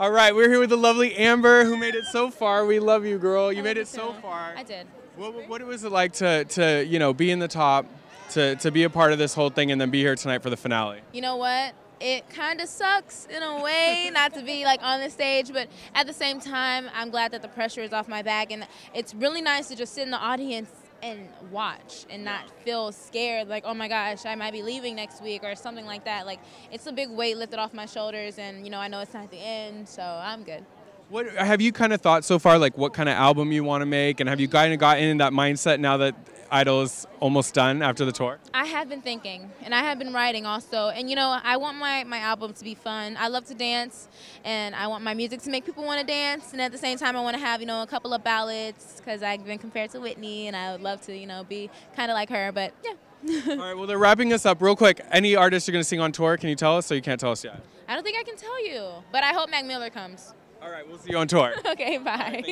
All right, we're here with the lovely Amber, who made it so far. We love you, girl. You made it so far. I did. What, what was it like to, to you know be in the top, to, to be a part of this whole thing, and then be here tonight for the finale? You know what? It kind of sucks in a way not to be like on the stage, but at the same time, I'm glad that the pressure is off my back, and it's really nice to just sit in the audience and watch and not feel scared like oh my gosh i might be leaving next week or something like that. Like it's a big weight lifted off my shoulders and you know i know it's not the end so i'm good. What have you kind of thought so far, like what kind of album you want to make, and have you kind of gotten in that mindset now that Idol is almost done after the tour? I have been thinking, and I have been writing also. And you know, I want my, my album to be fun. I love to dance, and I want my music to make people want to dance. And at the same time, I want to have you know a couple of ballads because I've been compared to Whitney, and I would love to you know be kind of like her. But yeah. All right, well they're wrapping us up real quick. Any artists you're gonna sing on tour? Can you tell us? So you can't tell us yet. I don't think I can tell you, but I hope Mac Miller comes. All right, we'll see you on tour. Okay, bye.